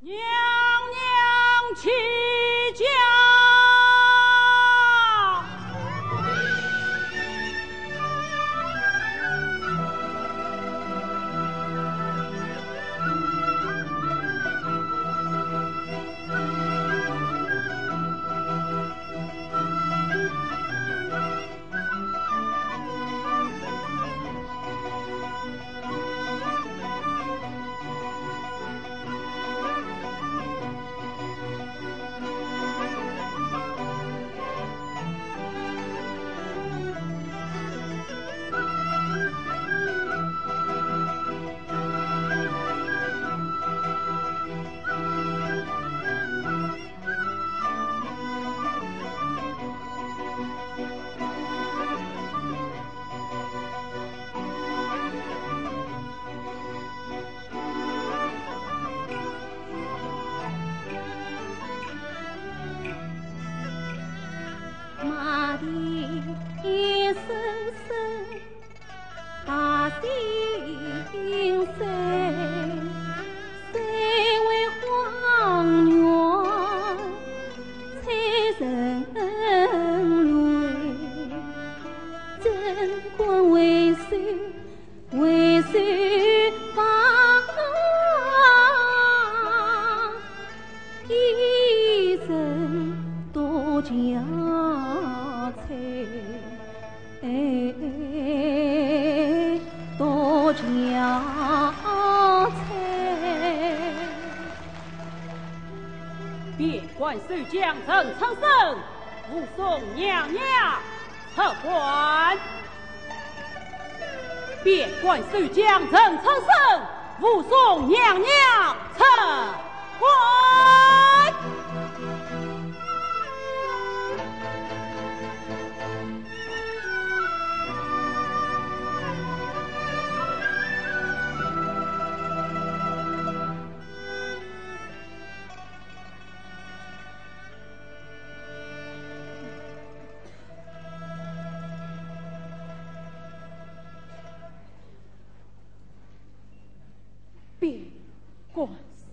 Yeah! 今生便官守将陈仓生护送娘娘撤官贬官随将陈仓生护送娘娘撤官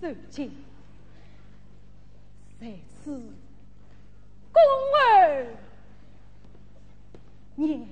而今在此恭候你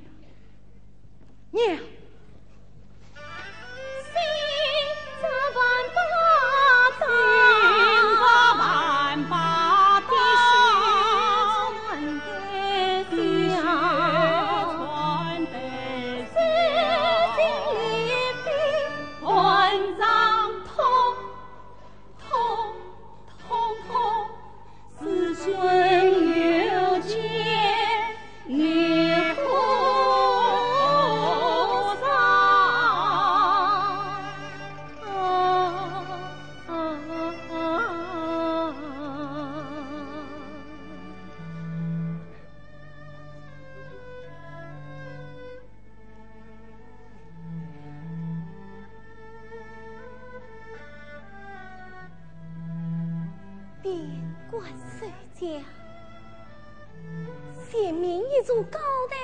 前面一座高台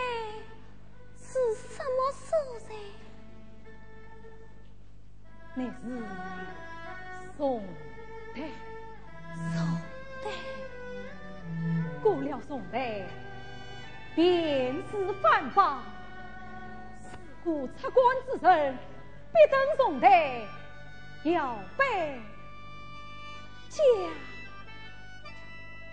是什么所在？那是宋台。宋台。过了宋台，便是范邦。是故出关之人，必登宋台，要拜驾。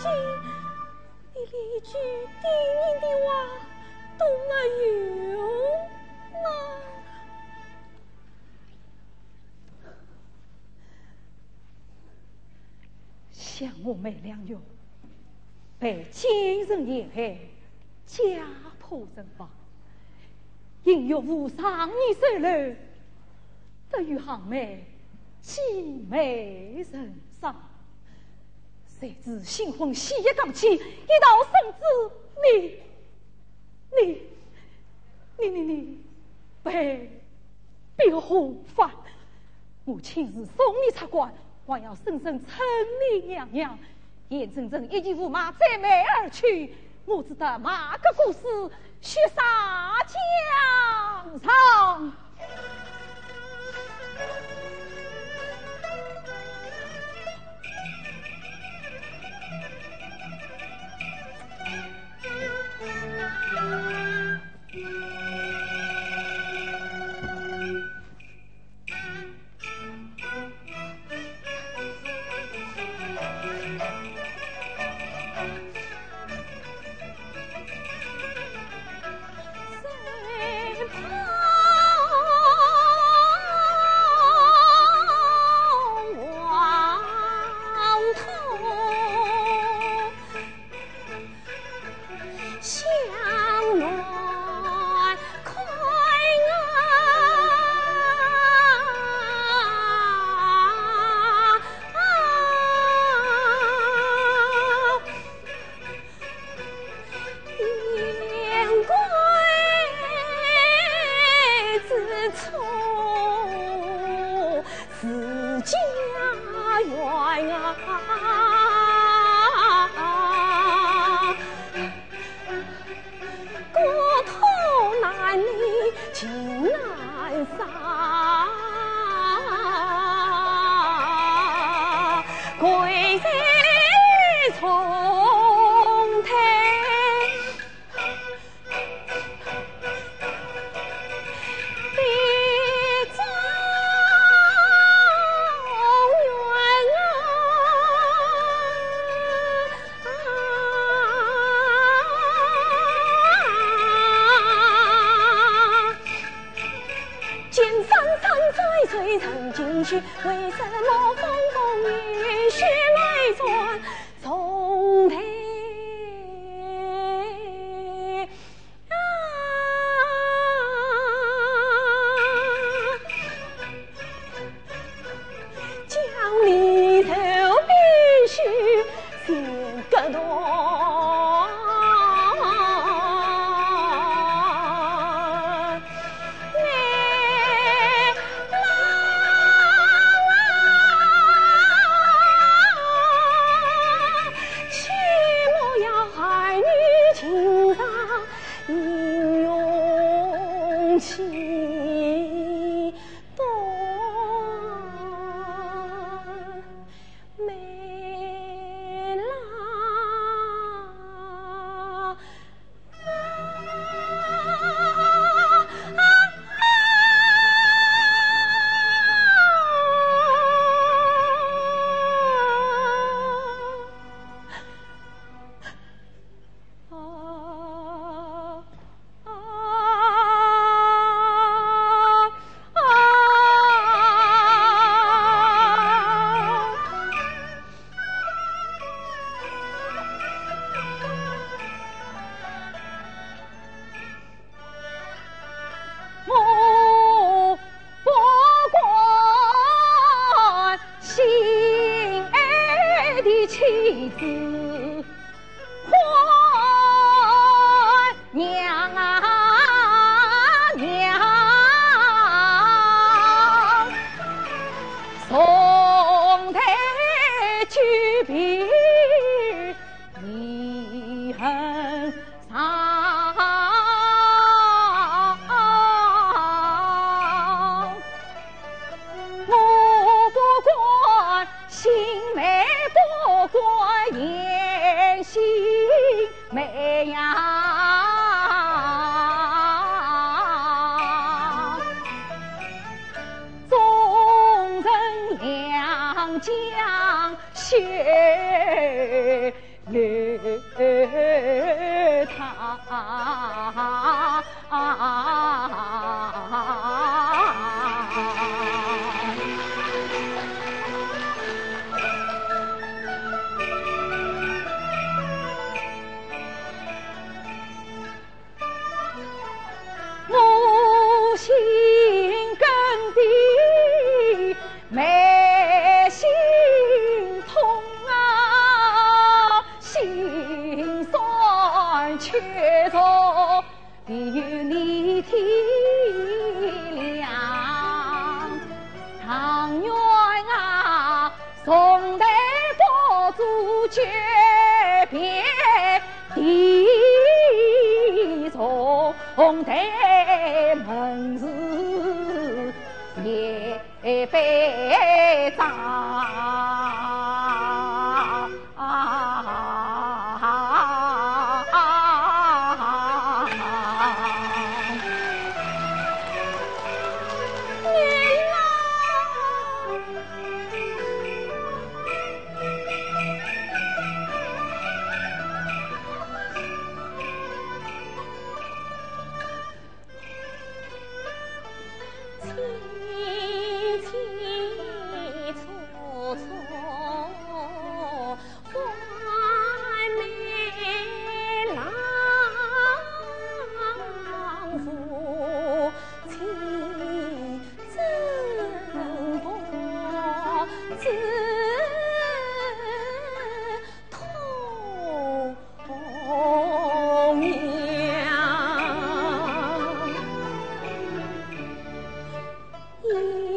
今你连一句叮咛的话都没有吗？想我妹两玉被奸人陷害，家破人亡，因玉无上而受落，得玉行妹，凄美成伤。谁知新婚喜一刚起，一道圣旨，你你你你你被别何法？我亲自送你出关。还要深深称你娘娘，眼睁睁一骑驸马载美而去，我只得马个故事，血洒疆场。杀贵啊啊在 Ooh. 从来不出去 Mm-hmm.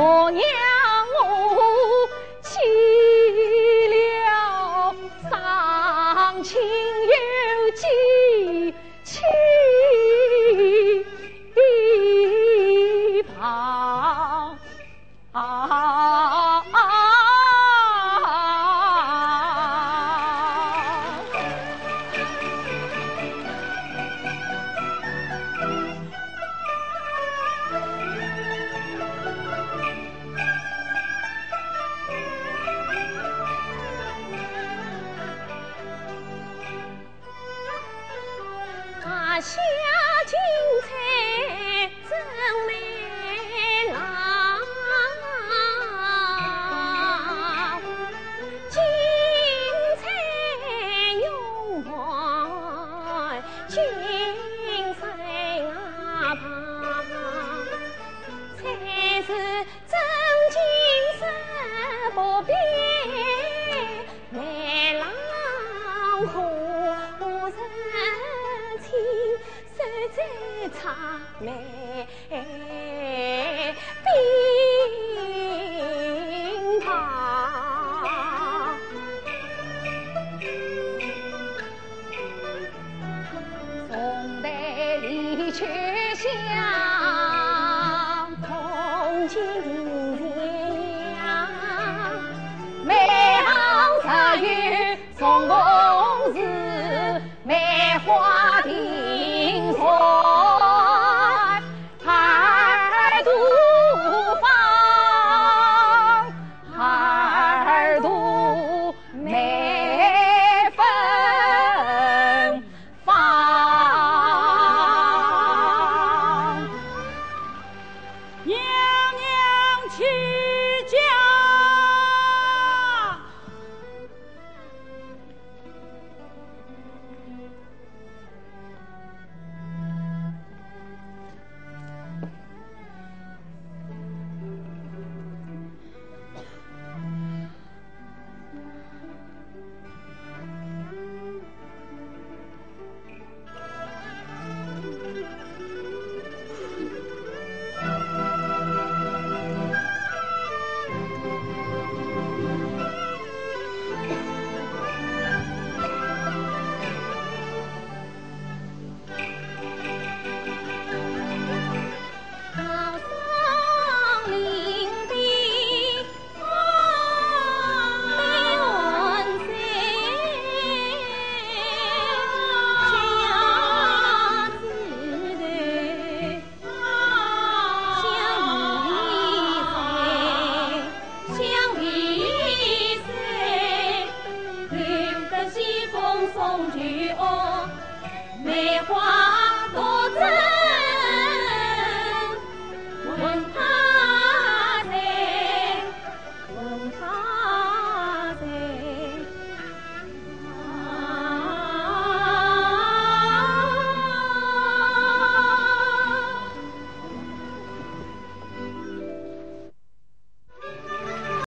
真美心，送菊哦，